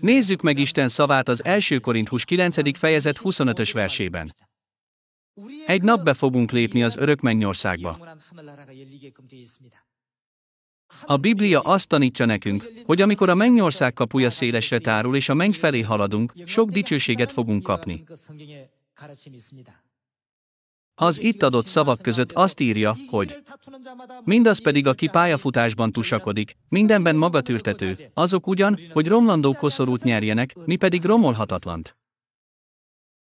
Nézzük meg Isten szavát az első Korinthus 9. fejezet 25-ös versében. Egy nap be fogunk lépni az örök mennyországba. A Biblia azt tanítja nekünk, hogy amikor a mennyország kapuja szélesre tárul és a menny felé haladunk, sok dicsőséget fogunk kapni. Az itt adott szavak között azt írja, hogy mindaz pedig, aki pályafutásban tusakodik, mindenben magatűrtető, azok ugyan, hogy romlandó koszorút nyerjenek, mi pedig romolhatatlant.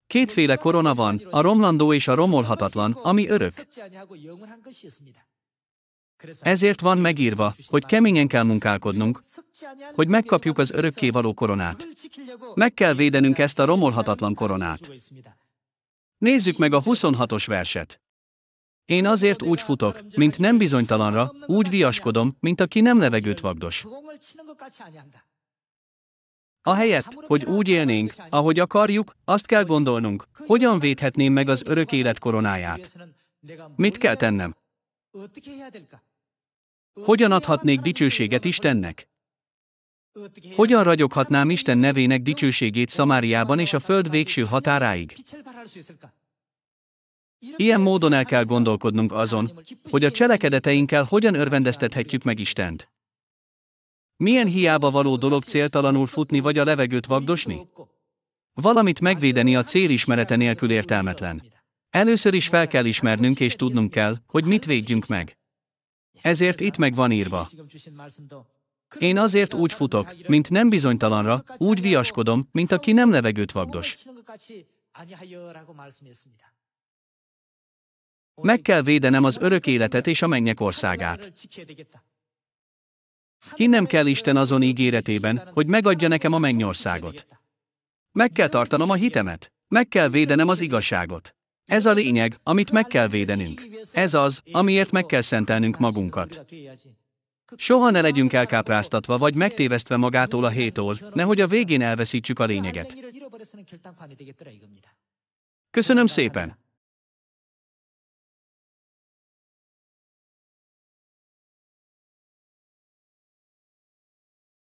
Kétféle korona van, a romlandó és a romolhatatlan, ami örök. Ezért van megírva, hogy keményen kell munkálkodnunk, hogy megkapjuk az örökkévaló koronát. Meg kell védenünk ezt a romolhatatlan koronát. Nézzük meg a 26-os verset. Én azért úgy futok, mint nem bizonytalanra, úgy viaskodom, mint aki nem levegőt vagdos. A helyet, hogy úgy élnénk, ahogy akarjuk, azt kell gondolnunk, hogyan védhetném meg az örök élet koronáját. Mit kell tennem? Hogyan adhatnék dicsőséget Istennek? Hogyan ragyoghatnám Isten nevének dicsőségét Szamáriában és a föld végső határáig? Ilyen módon el kell gondolkodnunk azon, hogy a cselekedeteinkkel hogyan örvendeztethetjük meg Istent. Milyen hiába való dolog céltalanul futni vagy a levegőt vagdosni? Valamit megvédeni a célismerete nélkül értelmetlen. Először is fel kell ismernünk és tudnunk kell, hogy mit védjünk meg. Ezért itt meg van írva. Én azért úgy futok, mint nem bizonytalanra, úgy viaskodom, mint aki nem levegőt vagdos. Meg kell védenem az örök életet és a mennyek országát. Hinnem kell Isten azon ígéretében, hogy megadja nekem a mennyországot. Meg kell tartanom a hitemet. Meg kell védenem az igazságot. Ez a lényeg, amit meg kell védenünk. Ez az, amiért meg kell szentelnünk magunkat. Soha ne legyünk elkápráztatva vagy megtévesztve magától a hétól, nehogy a végén elveszítsük a lényeget. Köszönöm szépen!